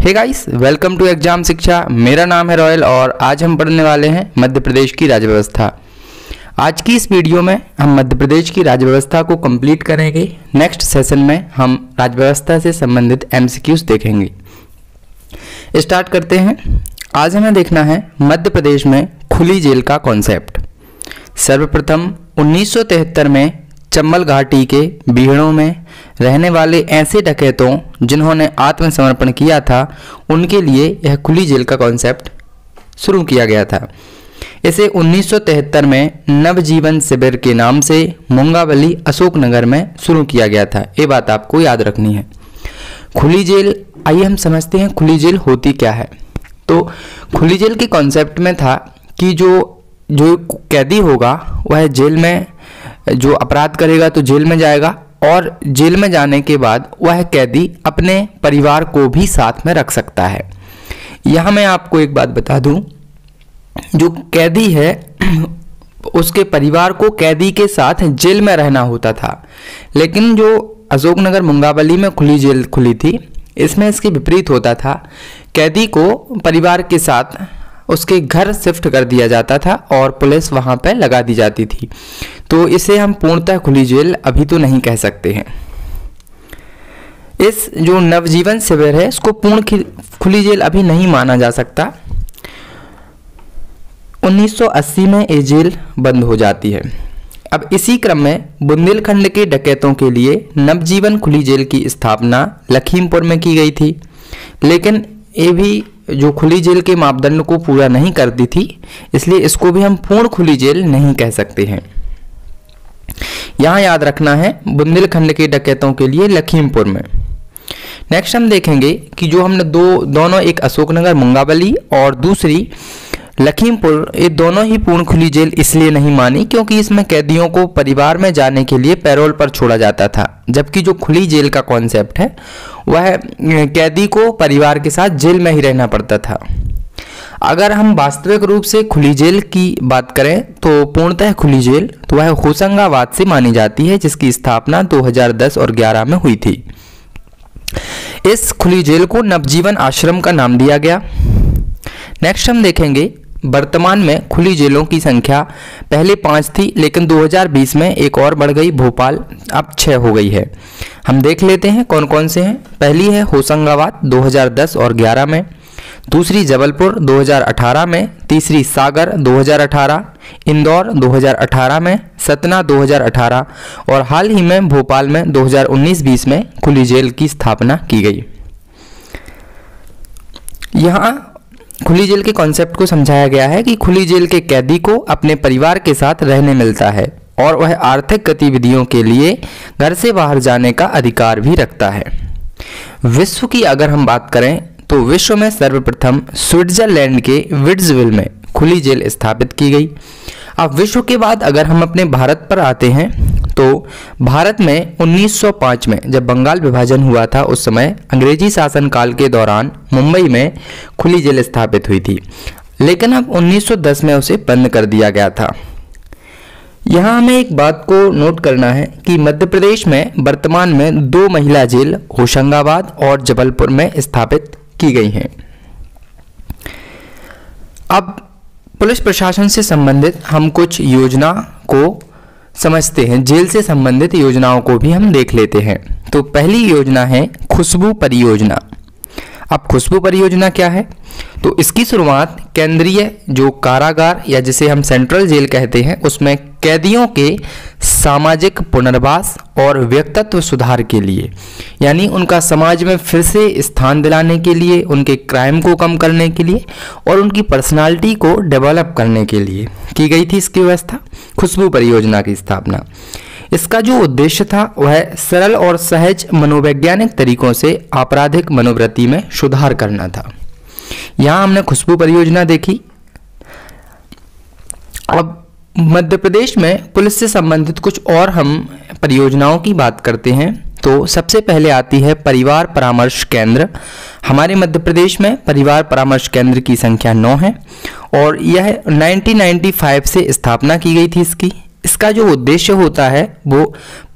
Hey guys welcome to exam Shiksha मेरा नाम है रॉयल और आज हम पढ़ने वाले हैं मध्य प्रदेश की राज्य व्यवस्था। आज की इस वीडियो में हम मध्य प्रदेश की राज्य व्यवस्था को कंप्लीट करेंगे। नेक्स्ट सेशन में हम राज्य व्यवस्था से संबंधित एमसीक्यूज देखेंगे। स्टार्ट करते हैं। आज हमें देखना है मध्य प्रदेश में खुली जेल का कॉन्सेप्ट सर्वप्रथम 1973 में चंबल घाटी के बीहड़ों में रहने वाले ऐसे डकैतों, जिन्होंने आत्मसमर्पण किया था, उनके लिए यह खुली जेल का कॉन्सेप्ट शुरू किया गया था। इसे 1973 में नवजीवन शिविर के नाम से मुंगावली अशोकनगर में शुरू किया गया था। ये बात आपको याद रखनी है। खुली जेल, आइए हम समझते हैं खुली जेल होती क्या है। तो खुली जेल के कॉन्सेप्ट में था कि जो जो कैदी होगा, वह जेल में जो अपराध करेगा तो जेल में जाएगा और जेल में जाने के बाद वह कैदी अपने परिवार को भी साथ में रख सकता है। यहाँ मैं आपको एक बात बता दूँ, जो कैदी है, उसके परिवार को कैदी के साथ जेल में रहना होता था। लेकिन जो अशोकनगर मुंगावली में खुली जेल खुली थी, इसमें इसके विपरीत होता था। कैदी को परिवार के साथ उसके घर शिफ्ट कर दिया जाता था और पुलिस वहाँ पर लगा दी जाती थी। तो इसे हम पूर्णतः खुली जेल अभी तो नहीं कह सकते हैं। इस जो नवजीवन शिविर है, इसको पूर्ण खुली जेल अभी नहीं माना जा सकता। 1980 में ये जेल बंद हो जाती है। अब इसी क्रम में बुंदेलखंड के डकैतों के लिए नवजीवन खुली जेल की स्थापना लखीमपुर में की गई थी। लेकिन ये भी जो खुली जेल के मापदंड को पूरा नहीं करती थी, इसलिए इसको भी हम पूर्ण खुली जेल नहीं कह सकते हैं। यहाँ याद रखना है बुंदेलखंड के डकैतों के लिए लखीमपुर में। नेक्स्ट हम देखेंगे कि जो हमने दो, दोनों एक अशोकनगर मुंगावली और दूसरी लखीमपुर, ये दोनों ही पूर्ण खुली जेल इसलिए नहीं मानी क्योंकि इसमें कैदियों को परिवार में जाने के लिए पैरोल पर छोड़ा जाता था, जबकि जो खुली जेल का कॉन्सेप्ट है, वह कैदी को परिवार के साथ जेल में ही रहना पड़ता था। अगर हम वास्तविक रूप से खुली जेल की बात करें तो पूर्णतः खुली जेल तो वह होशंगाबाद से मानी जाती है, जिसकी स्थापना 2010 और 11 में हुई थी। इस खुली जेल को नवजीवन आश्रम का नाम दिया गया। नेक्स्ट हम देखेंगे, वर्तमान में खुली जेलों की संख्या पहले पाँच थी, लेकिन 2020 में एक और बढ़ गई, भोपाल अब छः हो गई है। हम देख लेते हैं कौन कौन से हैं। पहली है होशंगाबाद 2010 और 11 में। दूसरी जबलपुर 2018 में, तीसरी सागर 2018 इंदौर 2018 में, सतना 2018 और हाल ही में भोपाल में 2019-20 में खुली जेल की स्थापना की गई। यहाँ खुली जेल के कॉन्सेप्ट को समझाया गया है कि खुली जेल के कैदी को अपने परिवार के साथ रहने मिलता है और वह आर्थिक गतिविधियों के लिए घर से बाहर जाने का अधिकार भी रखता है। विश्व की अगर हम बात करें तो विश्व में सर्वप्रथम स्विट्जरलैंड के विड्सविल में खुली जेल स्थापित की गई। अब विश्व के बाद अगर हम अपने भारत पर आते हैं तो भारत में 1905 में जब बंगाल विभाजन हुआ था, उस समय अंग्रेज़ी शासनकाल के दौरान मुंबई में खुली जेल स्थापित हुई थी। लेकिन अब 1910 में उसे बंद कर दिया गया था। यहाँ हमें एक बात को नोट करना है कि मध्य प्रदेश में वर्तमान में दो महिला जेल, होशंगाबाद और जबलपुर में स्थापित की गई हैं। अब पुलिस प्रशासन से संबंधित हम कुछ योजना को समझते हैं। जेल से संबंधित योजनाओं को भी हम देख लेते हैं। तो पहली योजना है खुशबू परियोजना। अब खुशबू परियोजना क्या है? तो इसकी शुरुआत केंद्रीय जो कारागार या जिसे हम सेंट्रल जेल कहते हैं, उसमें कैदियों के सामाजिक पुनर्वास और व्यक्तित्व सुधार के लिए, यानी उनका समाज में फिर से स्थान दिलाने के लिए, उनके क्राइम को कम करने के लिए और उनकी पर्सनालिटी को डेवलप करने के लिए की गई थी इसकी व्यवस्था, खुशबू परियोजना की स्थापना। इसका जो उद्देश्य था, वह सरल और सहज मनोवैज्ञानिक तरीकों से आपराधिक मनोवृत्ति में सुधार करना था। यहाँ हमने खुशबू परियोजना देखी। अब मध्य प्रदेश में पुलिस से संबंधित कुछ और हम परियोजनाओं की बात करते हैं। तो सबसे पहले आती है परिवार परामर्श केंद्र। हमारे मध्य प्रदेश में परिवार परामर्श केंद्र की संख्या नौ है और यह 1995 से स्थापना की गई थी इसकी। इसका जो उद्देश्य होता है वो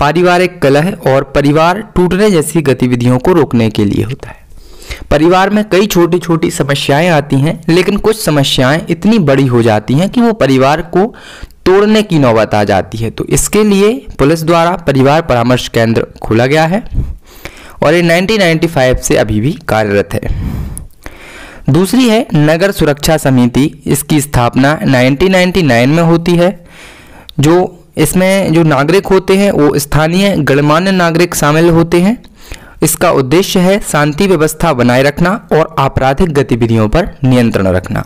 पारिवारिक कलह और परिवार टूटने जैसी गतिविधियों को रोकने के लिए होता है। परिवार में कई छोटी छोटी समस्याएँ आती हैं, लेकिन कुछ समस्याएँ इतनी बड़ी हो जाती हैं कि वो परिवार को तोड़ने की नौबत आ जाती है। तो इसके लिए पुलिस द्वारा परिवार परामर्श केंद्र खोला गया है और ये 1995 से अभी भी कार्यरत है। दूसरी है, नगर सुरक्षा समिति। इसकी स्थापना 1999 में होती है। जो इसमें जो नागरिक होते हैं, वो स्थानीय गणमान्य नागरिक शामिल होते हैं। इसका उद्देश्य है शांति व्यवस्था बनाए रखना और आपराधिक गतिविधियों पर नियंत्रण रखना।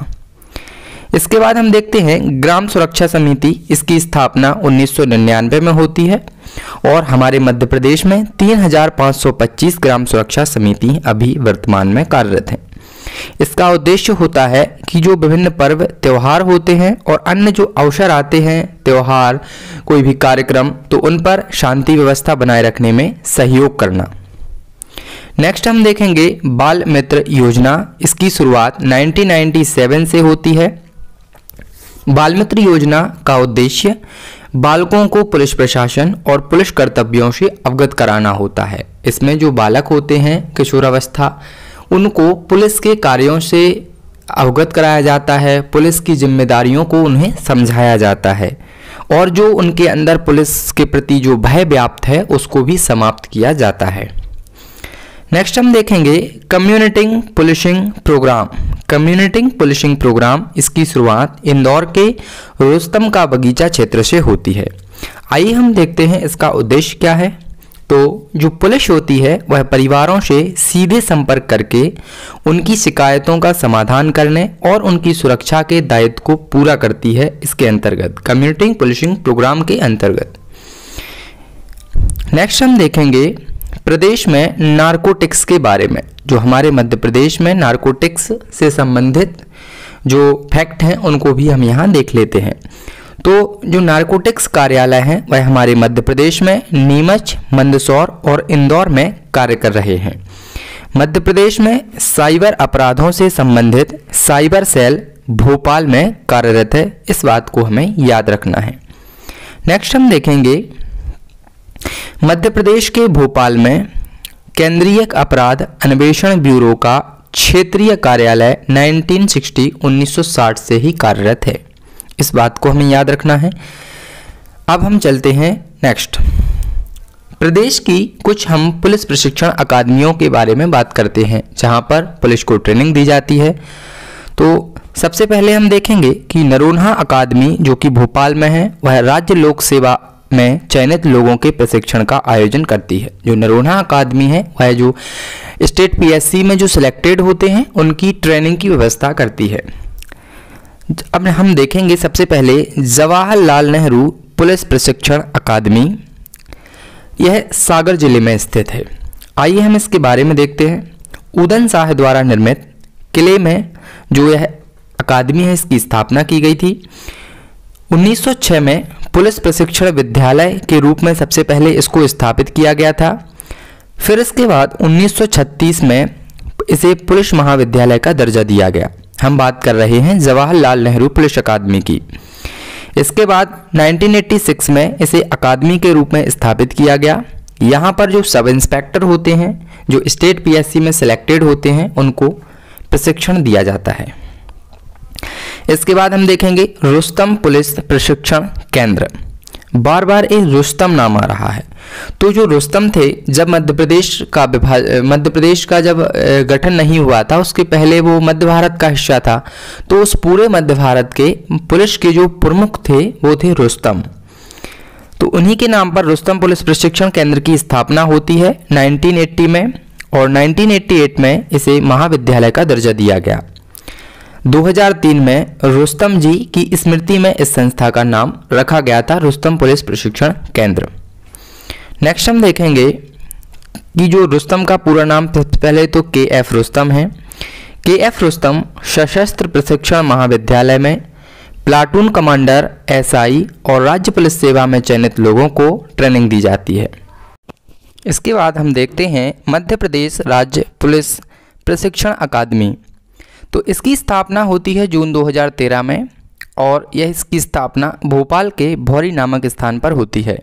इसके बाद हम देखते हैं ग्राम सुरक्षा समिति इसकी स्थापना 1999 में होती है और हमारे मध्य प्रदेश में 3,525 ग्राम सुरक्षा समिति अभी वर्तमान में कार्यरत हैं। इसका उद्देश्य होता है कि जो विभिन्न पर्व त्यौहार होते हैं और अन्य जो अवसर आते हैं त्यौहार कोई भी कार्यक्रम तो उन पर शांति व्यवस्था बनाए रखने में सहयोग करना। नेक्स्ट हम देखेंगे बाल मित्र योजना। इसकी शुरुआत 1997 से होती है। बाल मित्र योजना का उद्देश्य बालकों को पुलिस प्रशासन और पुलिस कर्तव्यों से अवगत कराना होता है। इसमें जो बालक होते हैं, किशोरावस्था, उनको पुलिस के कार्यों से अवगत कराया जाता है। पुलिस की जिम्मेदारियों को उन्हें समझाया जाता है। और जो उनके अंदर पुलिस के प्रति जो भय व्याप्त है, उसको भी समाप्त किया जाता है। नेक्स्ट हम देखेंगे community policing program community policing program इसकी शुरुआत इंदौर के रुस्तम का बगीचा क्षेत्र से होती है। आइए हम देखते हैं इसका उद्देश्य क्या है। तो जो पुलिस होती है, वह परिवारों से सीधे संपर्क करके उनकी शिकायतों का समाधान करने और उनकी सुरक्षा के दायित्व को पूरा करती है इसके अंतर्गत कम्युनिटिंग पुलिसिंग प्रोग्राम के अंतर्गत। नेक्स्ट हम देखेंगे प्रदेश में नारकोटिक्स के बारे में, जो हमारे मध्य प्रदेश में नारकोटिक्स से संबंधित जो फैक्ट हैं, उनको भी हम यहाँ देख लेते हैं। तो जो नारकोटिक्स कार्यालय हैं, वह हमारे मध्य प्रदेश में नीमच, मंदसौर और इंदौर में कार्य कर रहे हैं। मध्य प्रदेश में साइबर अपराधों से संबंधित साइबर सेल भोपाल में कार्यरत है, इस बात को हमें याद रखना है। नेक्स्ट हम देखेंगे मध्य प्रदेश के भोपाल में केंद्रीय अपराध अन्वेषण ब्यूरो का क्षेत्रीय कार्यालय 1960 1960 से ही कार्यरत है। इस बात को हमें याद रखना है। अब हम चलते हैं नेक्स्ट। प्रदेश की कुछ हम पुलिस प्रशिक्षण अकादमियों के बारे में बात करते हैं, जहाँ पर पुलिस को ट्रेनिंग दी जाती है। तो सबसे पहले हम देखेंगे कि नरोन्हा अकादमी, जो कि भोपाल में है, वह राज्य लोक सेवा में चयनित लोगों के प्रशिक्षण का आयोजन करती है। जो नरोना अकादमी है, वह जो स्टेट पीएससी में जो सिलेक्टेड होते हैं, उनकी ट्रेनिंग की व्यवस्था करती है। अब हम देखेंगे सबसे पहले जवाहरलाल नेहरू पुलिस प्रशिक्षण अकादमी। यह सागर ज़िले में स्थित है। आइए हम इसके बारे में देखते हैं। उदन शाह द्वारा निर्मित किले में जो यह अकादमी है, इसकी स्थापना की गई थी। 1906 में पुलिस प्रशिक्षण विद्यालय के रूप में सबसे पहले इसको स्थापित किया गया था। फिर इसके बाद 1936 में इसे पुलिस महाविद्यालय का दर्जा दिया गया। हम बात कर रहे हैं जवाहरलाल नेहरू पुलिस अकादमी की। इसके बाद 1986 में इसे अकादमी के रूप में स्थापित किया गया। यहाँ पर जो सब इंस्पेक्टर होते हैं, जो स्टेट पीएससी में सिलेक्टेड होते हैं, उनको प्रशिक्षण दिया जाता है। इसके बाद हम देखेंगे रुस्तम पुलिस प्रशिक्षण केंद्र। बार बार ये रुस्तम नाम आ रहा है। तो जो रुस्तम थे, जब मध्य प्रदेश का विभाज मध्य प्रदेश का जब गठन नहीं हुआ था, उसके पहले वो मध्य भारत का हिस्सा था तो उस पूरे मध्य भारत के पुलिस के जो प्रमुख थे, वो थे रुस्तम। तो उन्हीं के नाम पर रुस्तम पुलिस प्रशिक्षण केंद्र की स्थापना होती है 1980 में, और 1988 में इसे महाविद्यालय का दर्जा दिया गया। 2003 में रुस्तम जी की स्मृति में इस संस्था का नाम रखा गया था, रुस्तम पुलिस प्रशिक्षण केंद्र। नेक्स्ट हम देखेंगे कि जो रुस्तम का पूरा नाम पहले तो के एफ़ रुस्तम है। के एफ़ रुस्तम सशस्त्र प्रशिक्षण महाविद्यालय में प्लाटून कमांडर, एसआई और राज्य पुलिस सेवा में चयनित लोगों को ट्रेनिंग दी जाती है। इसके बाद हम देखते हैं मध्य प्रदेश राज्य पुलिस प्रशिक्षण अकादमी। तो इसकी स्थापना होती है जून 2013 में, और यह इसकी स्थापना भोपाल के भौरी नामक स्थान पर होती है।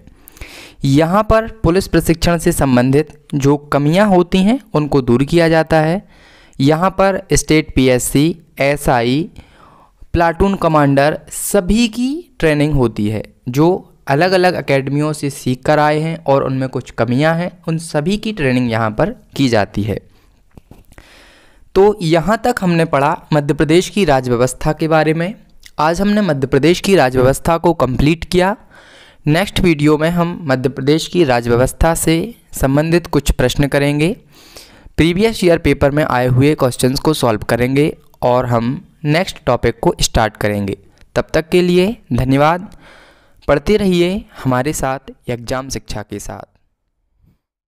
यहाँ पर पुलिस प्रशिक्षण से संबंधित जो कमियाँ होती हैं, उनको दूर किया जाता है। यहाँ पर state PSC, SI, platoon commander सभी की ट्रेनिंग होती है, जो अलग अलग अकेडमियों से सीख कर आए हैं और उनमें कुछ कमियाँ हैं, उन सभी की ट्रेनिंग यहाँ पर की जाती है। तो यहाँ तक हमने पढ़ा मध्य प्रदेश की राज्य व्यवस्था के बारे में। आज हमने मध्य प्रदेश की राज्य व्यवस्था को कंप्लीट किया। नेक्स्ट वीडियो में हम मध्य प्रदेश की राज्य व्यवस्था से संबंधित कुछ प्रश्न करेंगे। प्रीवियस ईयर पेपर में आए हुए क्वेश्चंस को सॉल्व करेंगे और हम नेक्स्ट टॉपिक को स्टार्ट करेंगे। तब तक के लिए धन्यवाद। पढ़ते रहिए हमारे साथ एग्ज़ाम शिक्षा के साथ।